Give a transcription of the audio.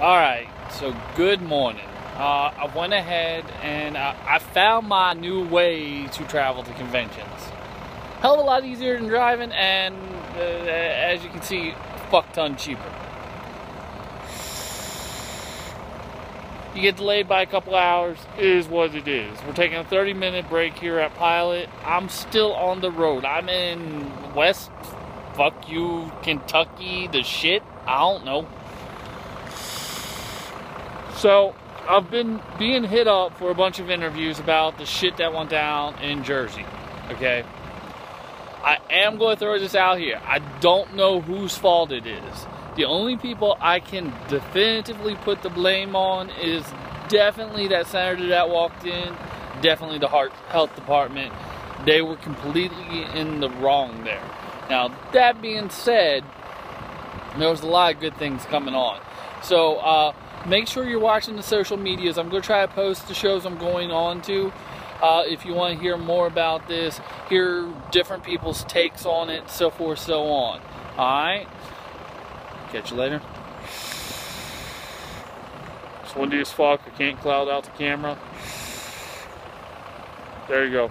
All right, so good morning. Uh, I went ahead and I, I found my new way to travel to conventions. Hell of a lot easier than driving, and uh, as you can see, fuck ton cheaper. You get delayed by a couple hours, is what it is. We're taking a 30 minute break here at Pilot. I'm still on the road. I'm in West, fuck you, Kentucky, the shit. I don't know. So I've been being hit up for a bunch of interviews about the shit that went down in Jersey. Okay. I am going to throw this out here. I don't know whose fault it is. The only people I can definitively put the blame on is definitely that senator that walked in, definitely the health department. They were completely in the wrong there. Now, that being said, there was a lot of good things coming on. So, uh, make sure you're watching the social medias. I'm going to try to post the shows I'm going on to. Uh, if you want to hear more about this, hear different people's takes on it, so forth, so on. Alright? Catch you later. It's windy as fuck. I can't cloud out the camera. There you go.